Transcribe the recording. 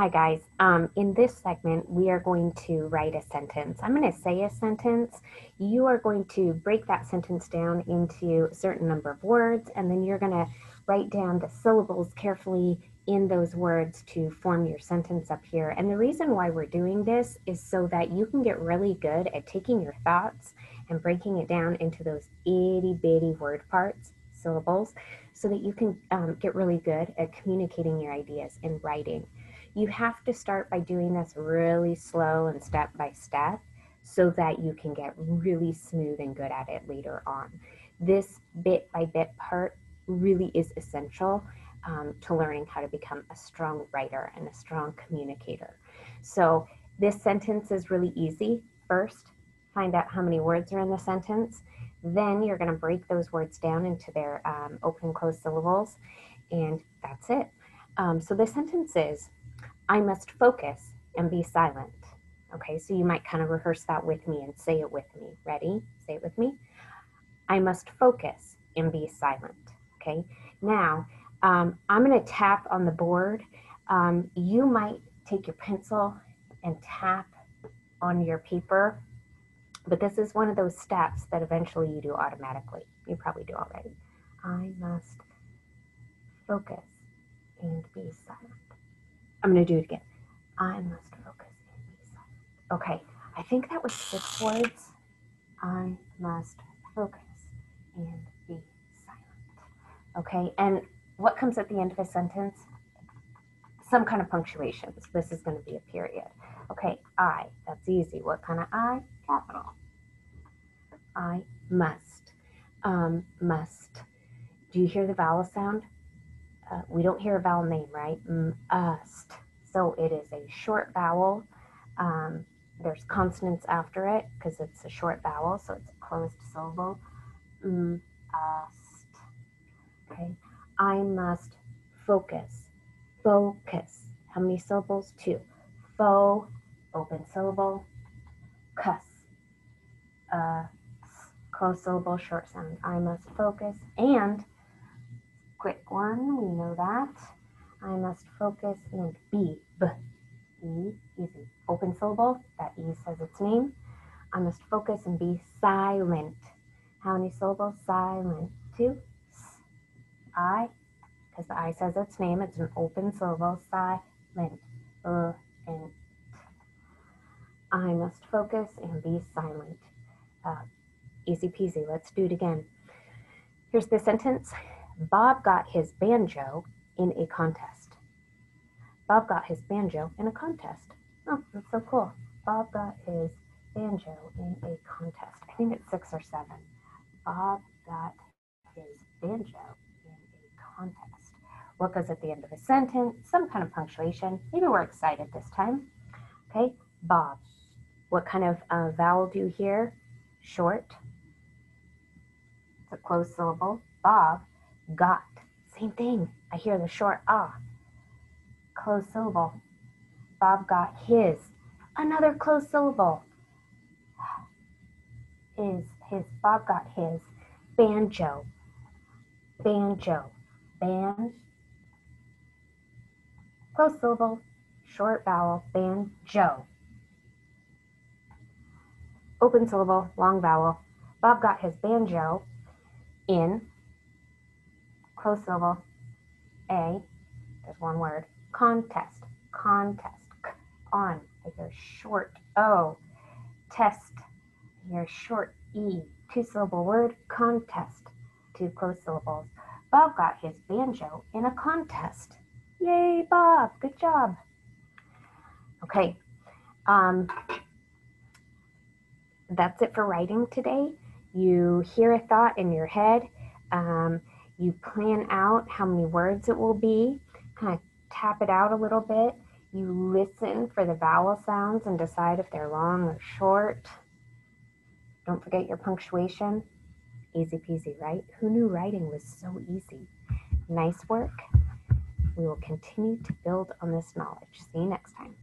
Hi guys, um, in this segment we are going to write a sentence. I'm going to say a sentence. You are going to break that sentence down into a certain number of words and then you're going to write down the syllables carefully in those words to form your sentence up here. And the reason why we're doing this is so that you can get really good at taking your thoughts and breaking it down into those itty bitty word parts, syllables, so that you can um, get really good at communicating your ideas in writing. You have to start by doing this really slow and step by step so that you can get really smooth and good at it later on. This bit by bit part really is essential um, to learning how to become a strong writer and a strong communicator. So this sentence is really easy. First, find out how many words are in the sentence. Then you're going to break those words down into their um, open and closed syllables, and that's it. Um, so the sentence is, I must focus and be silent. Okay, so you might kind of rehearse that with me and say it with me. Ready? Say it with me. I must focus and be silent. Okay, now um, I'm going to tap on the board. Um, you might take your pencil and tap on your paper, but this is one of those steps that eventually you do automatically. You probably do already. I must focus and be silent. I'm going to do it again. I must focus and be silent. Okay, I think that was six words. I must focus and be silent. Okay, and what comes at the end of a sentence? Some kind of punctuation. So this is going to be a period. Okay, I, that's easy. What kind of I? Capital. I must. Um, must. Do you hear the vowel sound? Uh, we don't hear a vowel name, right? Must. So it is a short vowel. Um, there's consonants after it because it's a short vowel, so it's a closed syllable. Must. Okay. I must focus. Focus. How many syllables? Two. Fo, open syllable. Cuss. Uh, closed syllable, short sound. I must focus. And quick one, we know that. I must focus and B, B, E, easy. Open syllable, that E says its name. I must focus and be silent. How many syllables? Silent. Two, S, I, because the I says its name, it's an open syllable, silent. Uh, and I must focus and be silent. Uh, easy peasy, let's do it again. Here's the sentence. Bob got his banjo in a contest. Bob got his banjo in a contest. Oh, that's so cool. Bob got his banjo in a contest. I think it's six or seven. Bob got his banjo in a contest. What goes at the end of a sentence? Some kind of punctuation. Maybe we're excited this time. Okay, Bob. What kind of uh, vowel do you hear? Short. It's a closed syllable. Bob got. Same thing. I hear the short ah. Closed syllable. Bob got his. Another closed syllable. Is his. Bob got his. Banjo. Banjo. Ban. Closed syllable. Short vowel. Banjo. Open syllable. Long vowel. Bob got his banjo in close syllable, A, there's one word, contest, contest, on, I hear short O, test, I hear short E, two syllable word, contest, two close syllables. Bob got his banjo in a contest. Yay, Bob, good job. Okay, um, that's it for writing today. You hear a thought in your head. Um, you plan out how many words it will be, kind of tap it out a little bit. You listen for the vowel sounds and decide if they're long or short. Don't forget your punctuation. Easy peasy, right? Who knew writing was so easy? Nice work. We will continue to build on this knowledge. See you next time.